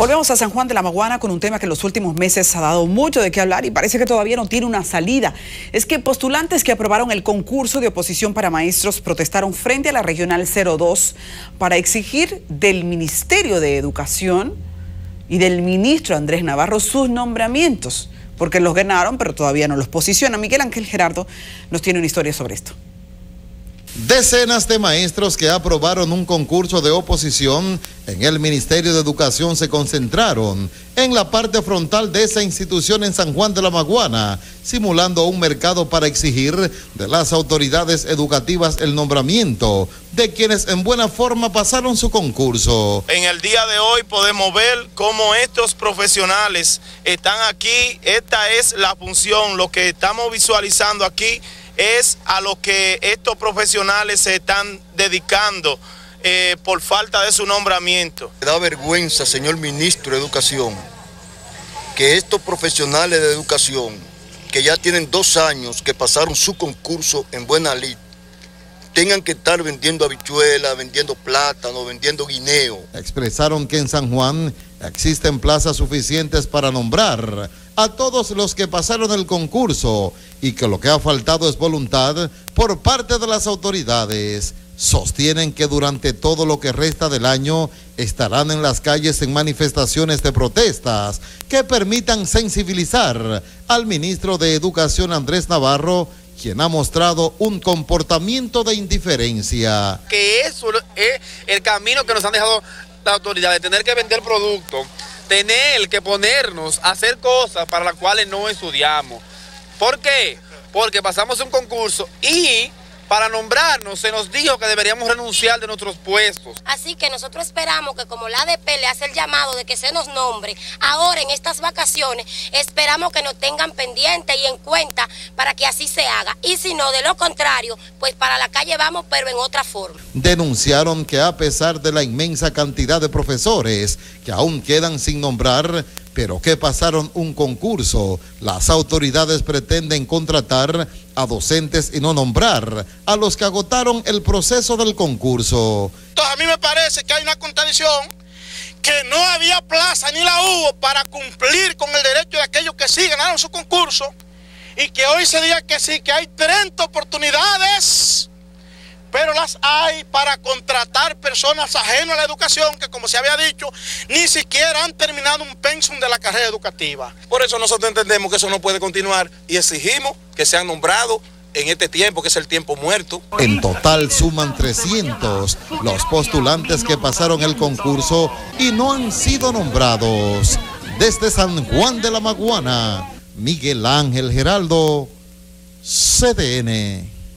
Volvemos a San Juan de la Maguana con un tema que en los últimos meses ha dado mucho de qué hablar y parece que todavía no tiene una salida. Es que postulantes que aprobaron el concurso de oposición para maestros protestaron frente a la Regional 02 para exigir del Ministerio de Educación y del ministro Andrés Navarro sus nombramientos, porque los ganaron pero todavía no los posicionan. Miguel Ángel Gerardo nos tiene una historia sobre esto. Decenas de maestros que aprobaron un concurso de oposición en el Ministerio de Educación se concentraron en la parte frontal de esa institución en San Juan de la Maguana, simulando un mercado para exigir de las autoridades educativas el nombramiento de quienes en buena forma pasaron su concurso. En el día de hoy podemos ver cómo estos profesionales están aquí. Esta es la función, lo que estamos visualizando aquí es a lo que estos profesionales se están dedicando eh, por falta de su nombramiento. Me da vergüenza, señor ministro de Educación, que estos profesionales de educación, que ya tienen dos años que pasaron su concurso en buena lid, tengan que estar vendiendo habichuelas, vendiendo plátano, vendiendo guineo. Expresaron que en San Juan existen plazas suficientes para nombrar a todos los que pasaron el concurso y que lo que ha faltado es voluntad por parte de las autoridades. Sostienen que durante todo lo que resta del año estarán en las calles en manifestaciones de protestas que permitan sensibilizar al ministro de Educación Andrés Navarro, quien ha mostrado un comportamiento de indiferencia. Que eso es el camino que nos han dejado las autoridades, tener que vender productos, tener que ponernos a hacer cosas para las cuales no estudiamos. ¿Por qué? Porque pasamos un concurso y para nombrarnos se nos dijo que deberíamos renunciar de nuestros puestos. Así que nosotros esperamos que como la ADP le hace el llamado de que se nos nombre, ahora en estas vacaciones, esperamos que nos tengan pendiente y en cuenta para que así se haga. Y si no, de lo contrario, pues para la calle vamos, pero en otra forma. Denunciaron que a pesar de la inmensa cantidad de profesores que aún quedan sin nombrar, pero que pasaron un concurso. Las autoridades pretenden contratar a docentes y no nombrar a los que agotaron el proceso del concurso. Entonces a mí me parece que hay una contradicción que no había plaza ni la hubo para cumplir con el derecho de aquellos que sí ganaron su concurso y que hoy se diga que sí, que hay 30 oportunidades hay para contratar personas ajenas a la educación que, como se había dicho, ni siquiera han terminado un pensum de la carrera educativa. Por eso nosotros entendemos que eso no puede continuar y exigimos que sean nombrados en este tiempo, que es el tiempo muerto. En total suman 300 los postulantes que pasaron el concurso y no han sido nombrados. Desde San Juan de la Maguana, Miguel Ángel Geraldo, CDN.